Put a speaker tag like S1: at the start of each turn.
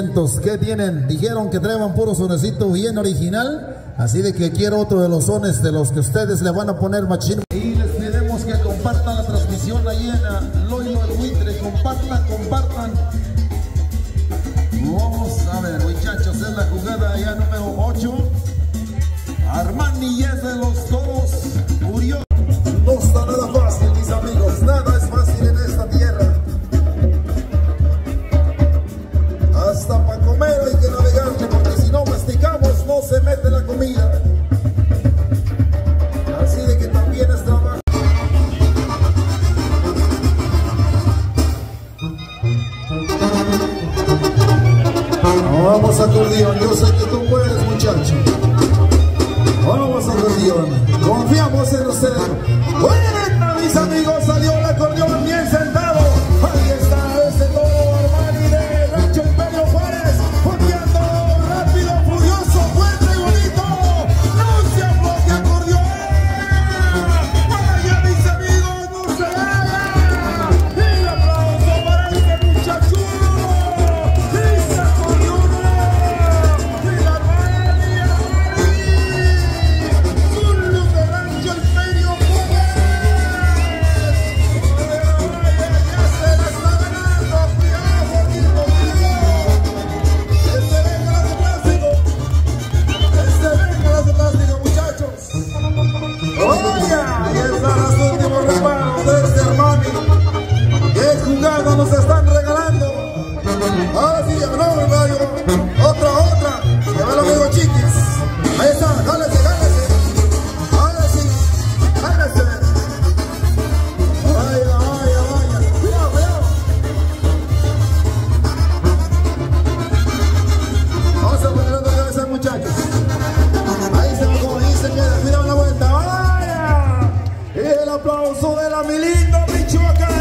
S1: vientos. ¿Qué tienen? Dijeron que traían puro sonecito bien original. Así de que quiero otro de los sones de los que ustedes le van a poner machino. Y les pedimos que compartan la transmisión ahí en Loilo el Buitre. Compartan, compartan. Vamos a ver, muchachos, es la jugada ya número 8. Se mete la comida. Así de que también es trabajo. Vamos acordeón, yo sé que tú puedes muchacho. Vamos acordeón, confiamos en usted. Aplauso de la mi lindo Michoacán.